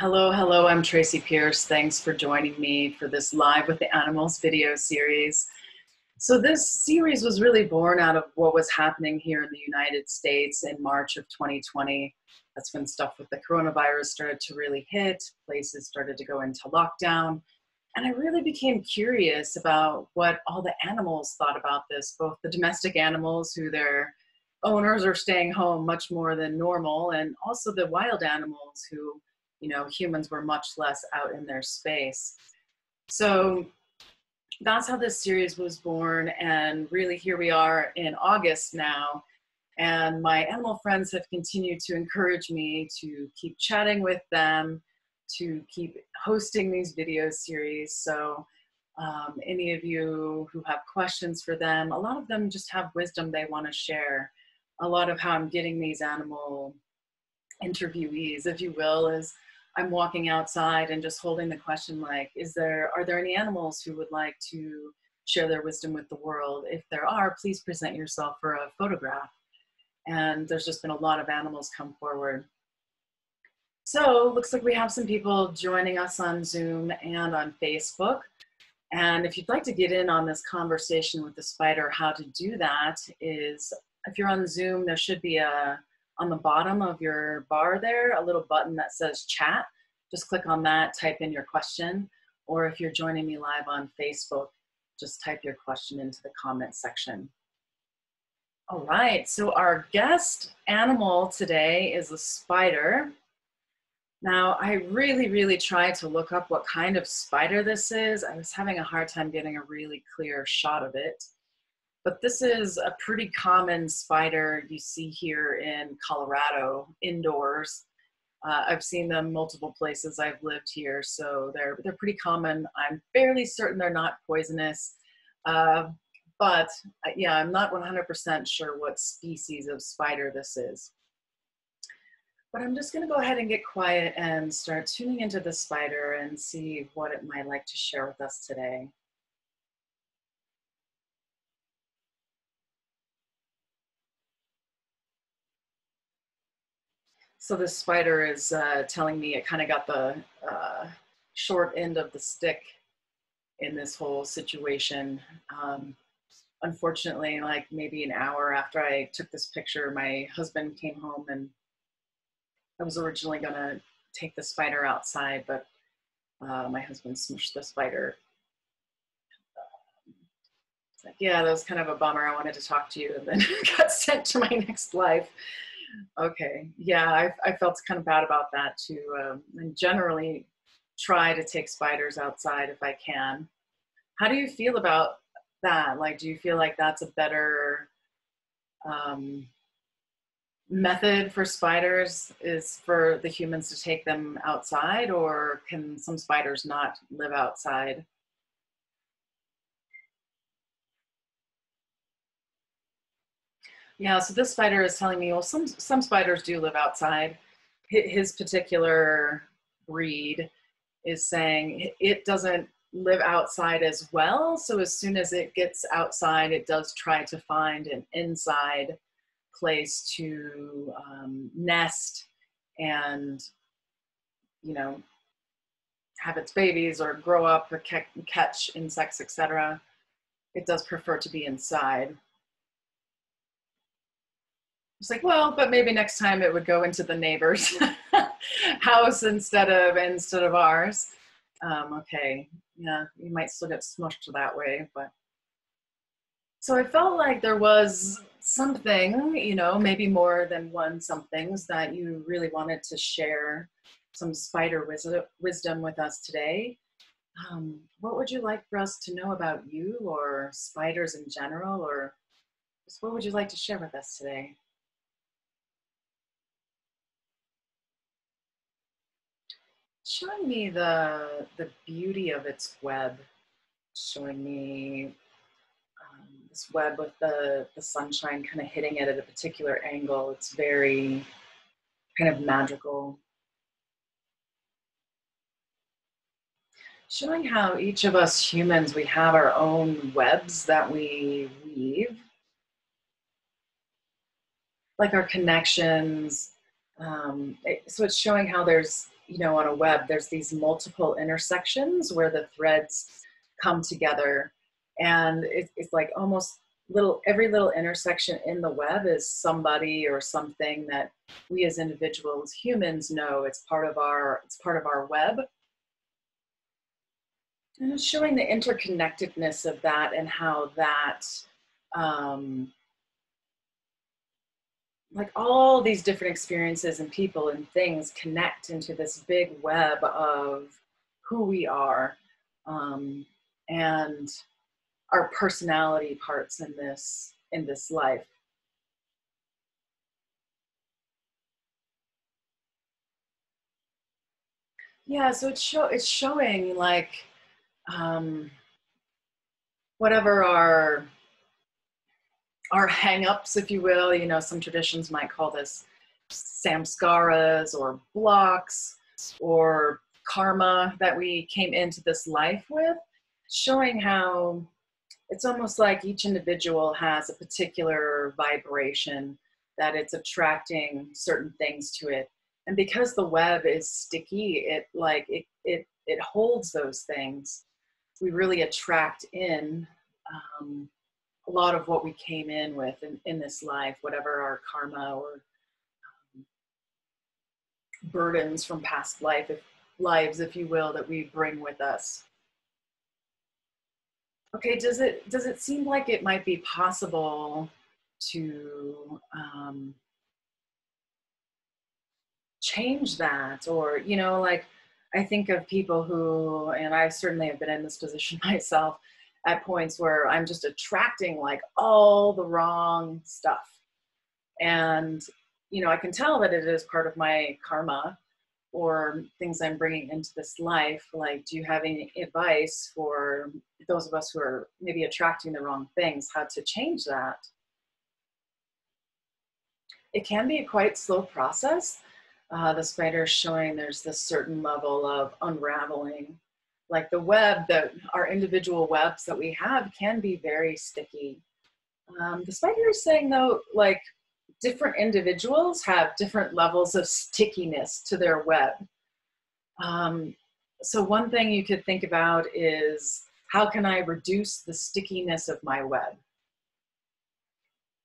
Hello, hello, I'm Tracy Pierce. Thanks for joining me for this Live with the Animals video series. So, this series was really born out of what was happening here in the United States in March of 2020. That's when stuff with the coronavirus started to really hit, places started to go into lockdown. And I really became curious about what all the animals thought about this, both the domestic animals who their owners are staying home much more than normal, and also the wild animals who you know humans were much less out in their space. So that's how this series was born and really here we are in august now and my animal friends have continued to encourage me to keep chatting with them to keep hosting these video series. So um, any of you who have questions for them a lot of them just have wisdom they want to share. A lot of how i'm getting these animal interviewees if you will is I'm walking outside and just holding the question like, is there, are there any animals who would like to share their wisdom with the world? If there are, please present yourself for a photograph. And there's just been a lot of animals come forward. So looks like we have some people joining us on Zoom and on Facebook. And if you'd like to get in on this conversation with the spider, how to do that is if you're on Zoom, there should be a on the bottom of your bar there, a little button that says chat. Just click on that, type in your question, or if you're joining me live on Facebook, just type your question into the comment section. All right, so our guest animal today is a spider. Now, I really, really tried to look up what kind of spider this is. I was having a hard time getting a really clear shot of it. But this is a pretty common spider you see here in Colorado indoors. Uh, I've seen them multiple places I've lived here, so they're they're pretty common. I'm fairly certain they're not poisonous, uh, but uh, yeah, I'm not 100% sure what species of spider this is. But I'm just going to go ahead and get quiet and start tuning into the spider and see what it might like to share with us today. So this spider is uh, telling me it kind of got the uh, short end of the stick in this whole situation. Um, unfortunately, like maybe an hour after I took this picture, my husband came home and I was originally gonna take the spider outside, but uh, my husband smushed the spider. It's like, yeah, that was kind of a bummer. I wanted to talk to you and then got sent to my next life okay yeah I, I felt kind of bad about that too um, and generally try to take spiders outside if i can. How do you feel about that? Like do you feel like that's a better um, method for spiders is for the humans to take them outside or can some spiders not live outside Yeah, so this spider is telling me, well, some some spiders do live outside. His particular breed is saying it doesn't live outside as well. So as soon as it gets outside, it does try to find an inside place to um, nest and, you know, have its babies or grow up or catch insects, etc. It does prefer to be inside. It's like, well, but maybe next time it would go into the neighbor's house instead of instead of ours. Um, okay, yeah, you might still get smushed that way, but so I felt like there was something, you know, maybe more than one somethings that you really wanted to share some spider wisdom with us today. Um, what would you like for us to know about you or spiders in general, or just what would you like to share with us today? Showing me the the beauty of its web, showing me um, this web with the, the sunshine kind of hitting it at a particular angle. It's very kind of magical. Showing how each of us humans, we have our own webs that we weave. Like our connections. Um, it, so it's showing how there's you know, on a web, there's these multiple intersections where the threads come together. And it, it's like almost little, every little intersection in the web is somebody or something that we as individuals, humans know it's part of our, it's part of our web. And it's showing the interconnectedness of that and how that um, like all these different experiences and people and things connect into this big web of who we are um, and our personality parts in this in this life. Yeah so it's show it's showing like um, whatever our our hangups, if you will. You know, some traditions might call this samskaras or blocks or karma that we came into this life with, showing how it's almost like each individual has a particular vibration that it's attracting certain things to it. And because the web is sticky, it like it it it holds those things. We really attract in um, a lot of what we came in with in, in this life, whatever our karma or um, burdens from past life, if, lives, if you will, that we bring with us. Okay, does it does it seem like it might be possible to um, change that, or you know, like I think of people who, and I certainly have been in this position myself, at points where I'm just attracting like all the wrong stuff. And, you know, I can tell that it is part of my karma or things I'm bringing into this life. Like, do you have any advice for those of us who are maybe attracting the wrong things, how to change that? It can be a quite slow process. Uh, the spider is showing there's this certain level of unraveling like the web that our individual webs that we have can be very sticky. Um, the spider is saying though like different individuals have different levels of stickiness to their web. Um, so one thing you could think about is how can i reduce the stickiness of my web?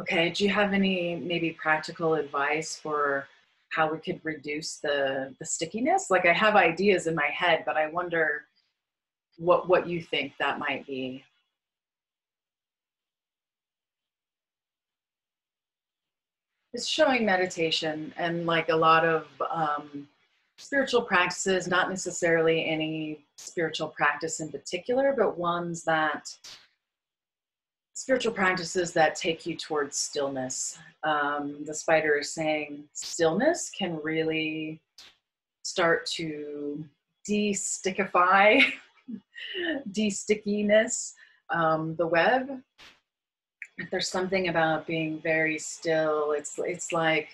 Okay do you have any maybe practical advice for how we could reduce the the stickiness? Like i have ideas in my head but i wonder what what you think that might be. It's showing meditation and like a lot of um, spiritual practices, not necessarily any spiritual practice in particular, but ones that spiritual practices that take you towards stillness. Um, the spider is saying stillness can really start to de-stickify de-stickiness, um, the web. If there's something about being very still. It's it's like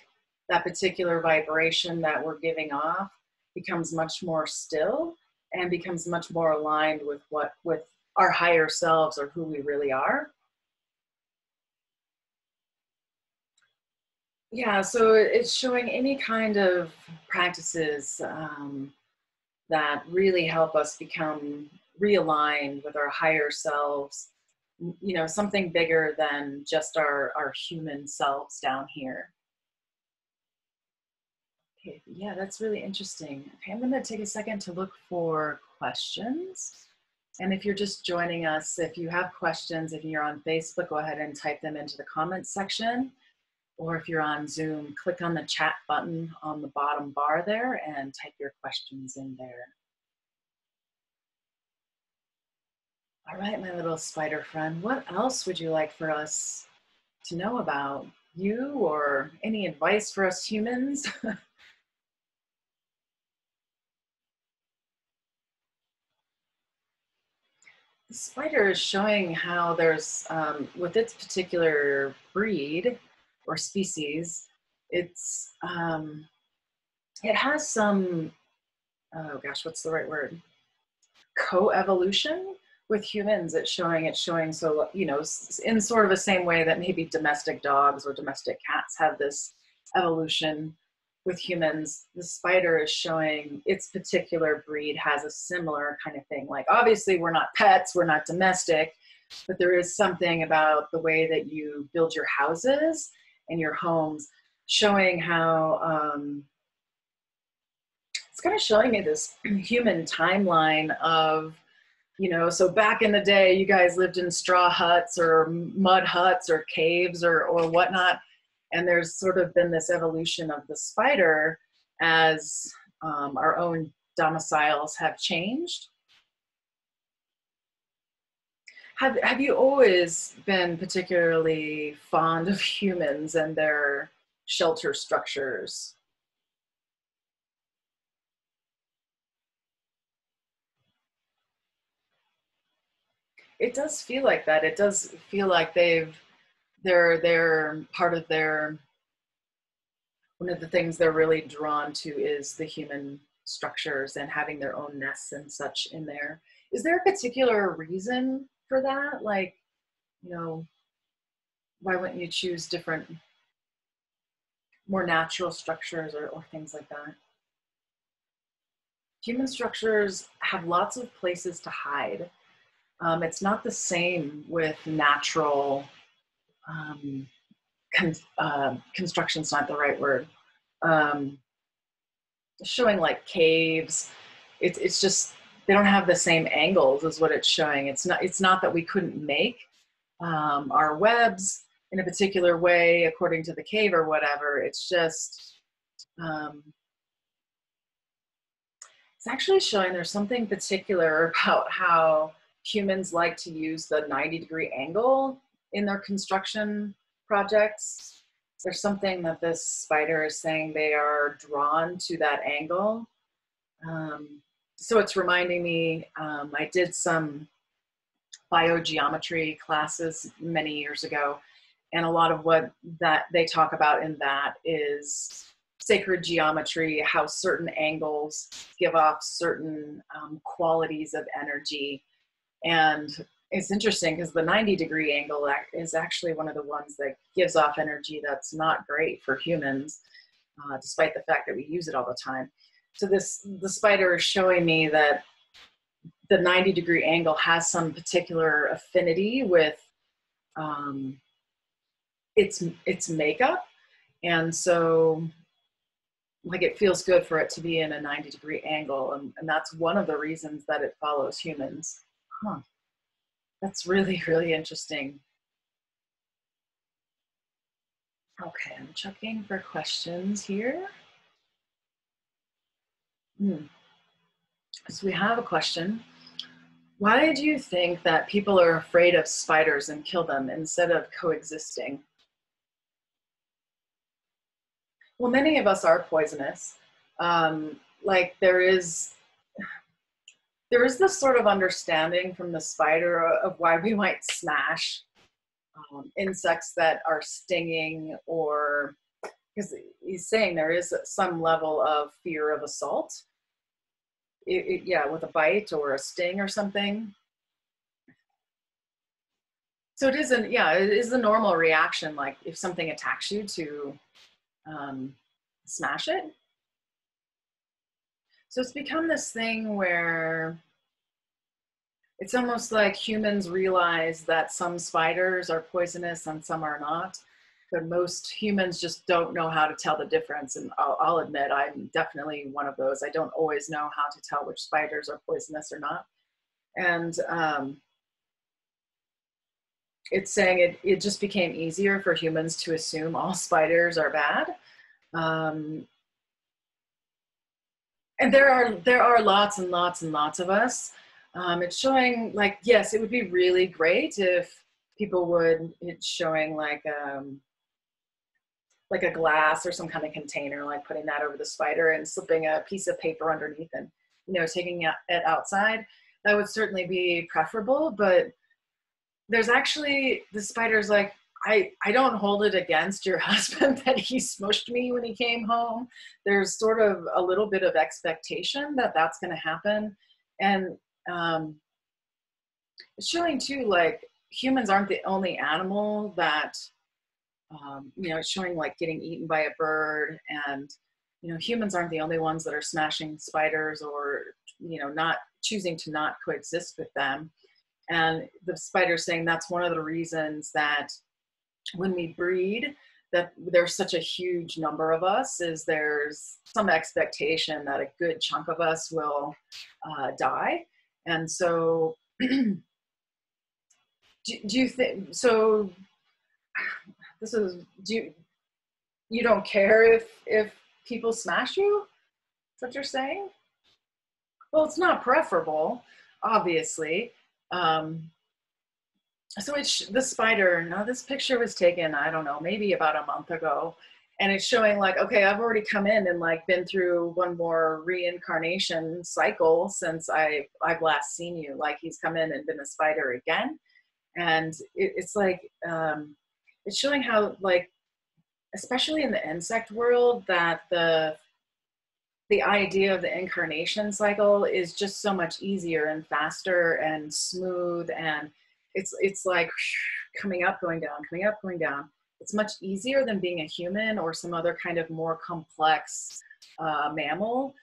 that particular vibration that we're giving off becomes much more still and becomes much more aligned with what with our higher selves or who we really are. Yeah, so it's showing any kind of practices um, that really help us become realigned with our higher selves you know something bigger than just our our human selves down here. Okay yeah that's really interesting. Okay i'm going to take a second to look for questions. And if you're just joining us if you have questions if you're on facebook go ahead and type them into the comments section. Or if you're on Zoom, click on the chat button on the bottom bar there and type your questions in there. All right, my little spider friend, what else would you like for us to know about you or any advice for us humans? the spider is showing how there's, um, with its particular breed, or species, it's um, it has some oh gosh, what's the right word? Co-evolution with humans. It's showing it's showing so you know in sort of the same way that maybe domestic dogs or domestic cats have this evolution with humans, the spider is showing its particular breed has a similar kind of thing. Like, obviously, we're not pets, we're not domestic, but there is something about the way that you build your houses and your homes showing how um, it's kind of showing me this human timeline of you know so back in the day you guys lived in straw huts or mud huts or caves or or whatnot. And there's sort of been this evolution of the spider as um, our own domiciles have changed. Have, have you always been particularly fond of humans and their shelter structures it does feel like that. It does feel like they've they're they're part of their one of the things they're really drawn to is the human structures and having their own nests and such in there. Is there a particular reason for that? Like, you know, why wouldn't you choose different more natural structures or, or things like that? Human structures have lots of places to hide um, it's not the same with natural um, con- uh, construction's not the right word. Um, showing like caves, it's it's just they don't have the same angles as what it's showing. It's not it's not that we couldn't make um, our webs in a particular way according to the cave or whatever. It's just um, it's actually showing there's something particular about how humans like to use the 90 degree angle in their construction projects. There's something that this spider is saying they are drawn to that angle. Um, so it's reminding me, um, I did some biogeometry classes many years ago, and a lot of what that they talk about in that is sacred geometry, how certain angles give off certain um, qualities of energy and it's interesting because the 90 degree angle is actually one of the ones that gives off energy that's not great for humans, uh, despite the fact that we use it all the time. So this the spider is showing me that the 90 degree angle has some particular affinity with um, its its makeup, and so like it feels good for it to be in a 90 degree angle, and, and that's one of the reasons that it follows humans. Huh. That's really, really interesting. Okay, I'm checking for questions here. Hmm. So we have a question. Why do you think that people are afraid of spiders and kill them instead of coexisting? Well, many of us are poisonous. Um, like there is there is this sort of understanding from the spider of why we might smash um, insects that are stinging or because he's saying there is some level of fear of assault. It, it, yeah with a bite or a sting or something. So it isn't yeah it is the normal reaction like if something attacks you to um, smash it so it's become this thing where it's almost like humans realize that some spiders are poisonous and some are not. But most humans just don't know how to tell the difference. And I'll, I'll admit, I'm definitely one of those. I don't always know how to tell which spiders are poisonous or not. And um, it's saying it, it just became easier for humans to assume all spiders are bad. Um, and there are there are lots and lots and lots of us. Um, it's showing like yes, it would be really great if people would. It's showing like um, like a glass or some kind of container, like putting that over the spider and slipping a piece of paper underneath and you know taking it outside. That would certainly be preferable, but there's actually the spider's like I, I don't hold it against your husband that he smushed me when he came home. There's sort of a little bit of expectation that that's going to happen. And um, it's showing too, like humans aren't the only animal that, um, you know, it's showing like getting eaten by a bird and you know humans aren't the only ones that are smashing spiders or you know not choosing to not coexist with them and the spider saying that's one of the reasons that when we breed that there's such a huge number of us is there's some expectation that a good chunk of us will uh, die. And so do, do you think so this is do you, you don't care if if people smash you? Is what you're saying? Well it's not preferable obviously. Um, so it's the spider now this picture was taken i don't know maybe about a month ago and it's showing like okay i've already come in and like been through one more reincarnation cycle since i i've last seen you. Like he's come in and been a spider again and it, it's like um it's showing how like especially in the insect world that the the idea of the incarnation cycle is just so much easier and faster and smooth and it's it's like coming up going down coming up going down. It's much easier than being a human or some other kind of more complex uh, mammal.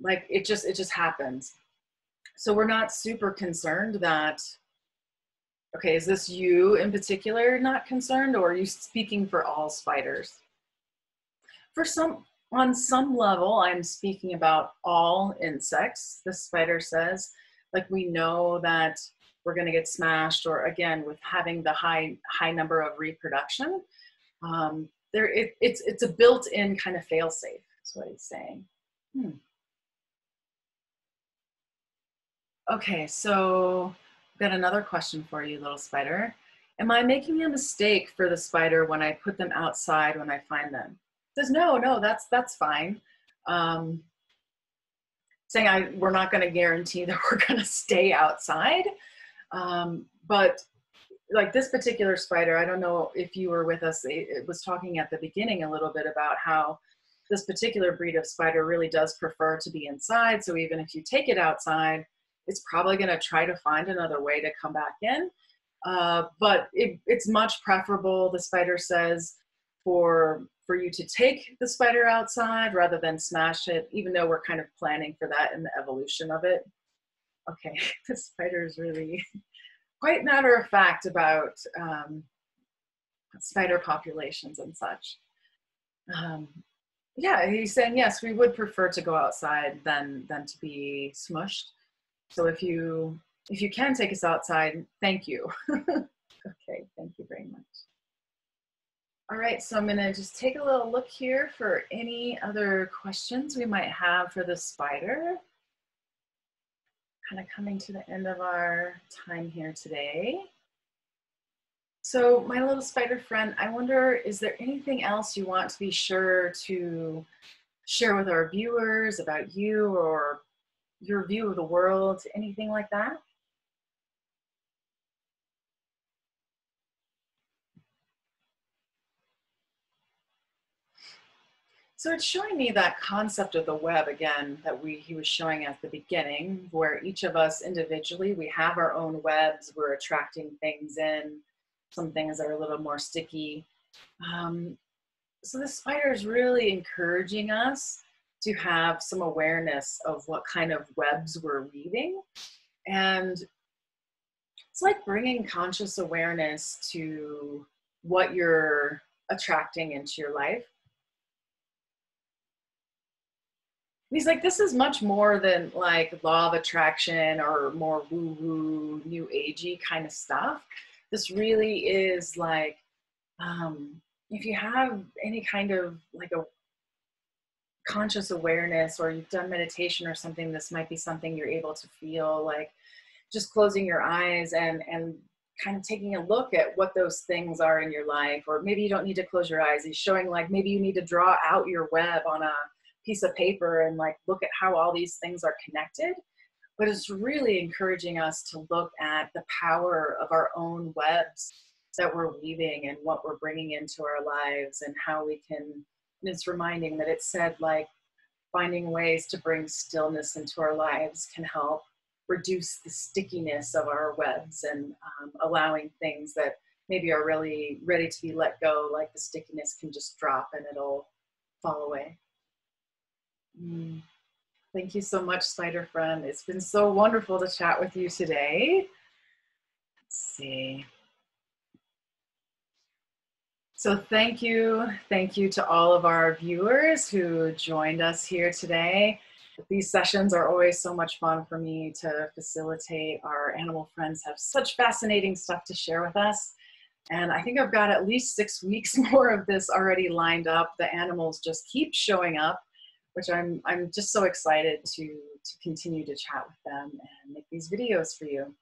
Like it just it just happens. So we're not super concerned that okay is this you in particular not concerned or are you speaking for all spiders? For some on some level, I'm speaking about all insects, the spider says. Like we know that we're going to get smashed, or again, with having the high high number of reproduction, um, there it, it's it's a built-in kind of fail-safe. That's what he's saying. Hmm. Okay, so got another question for you, little spider. Am I making a mistake for the spider when I put them outside when I find them? says, no, no, that's that's fine. Um, saying I we're not going to guarantee that we're going to stay outside, um, but like this particular spider, I don't know if you were with us. It, it was talking at the beginning a little bit about how this particular breed of spider really does prefer to be inside. So even if you take it outside, it's probably going to try to find another way to come back in. Uh, but it, it's much preferable, the spider says, for for you to take the spider outside rather than smash it, even though we're kind of planning for that in the evolution of it. Okay, the spider is really quite matter of fact about um, spider populations and such. Um, yeah, he's saying yes, we would prefer to go outside than than to be smushed. So if you if you can take us outside, thank you. okay, thank you very much. All right, so I'm gonna just take a little look here for any other questions we might have for the spider. Kind of coming to the end of our time here today. So my little spider friend, I wonder, is there anything else you want to be sure to share with our viewers about you or your view of the world, anything like that? So it's showing me that concept of the web again that we he was showing at the beginning, where each of us individually we have our own webs. We're attracting things in. Some things that are a little more sticky. Um, so the spider is really encouraging us to have some awareness of what kind of webs we're weaving, and it's like bringing conscious awareness to what you're attracting into your life he's like, this is much more than like law of attraction or more woo woo, new agey kind of stuff. This really is like, um, if you have any kind of like a conscious awareness or you've done meditation or something, this might be something you're able to feel like just closing your eyes and, and kind of taking a look at what those things are in your life, or maybe you don't need to close your eyes. He's showing like maybe you need to draw out your web on a piece of paper and like look at how all these things are connected. But it's really encouraging us to look at the power of our own webs that we're weaving and what we're bringing into our lives and how we can and it's reminding that it said like finding ways to bring stillness into our lives can help reduce the stickiness of our webs and um, allowing things that maybe are really ready to be let go like the stickiness can just drop and it'll fall away Mm. Thank you so much, Spider Friend. It's been so wonderful to chat with you today. Let's see. So thank you. Thank you to all of our viewers who joined us here today. These sessions are always so much fun for me to facilitate. Our animal friends have such fascinating stuff to share with us. And I think I've got at least six weeks more of this already lined up. The animals just keep showing up, which I'm, I'm just so excited to, to continue to chat with them and make these videos for you.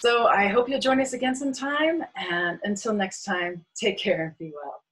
So I hope you'll join us again sometime. And until next time, take care and be well.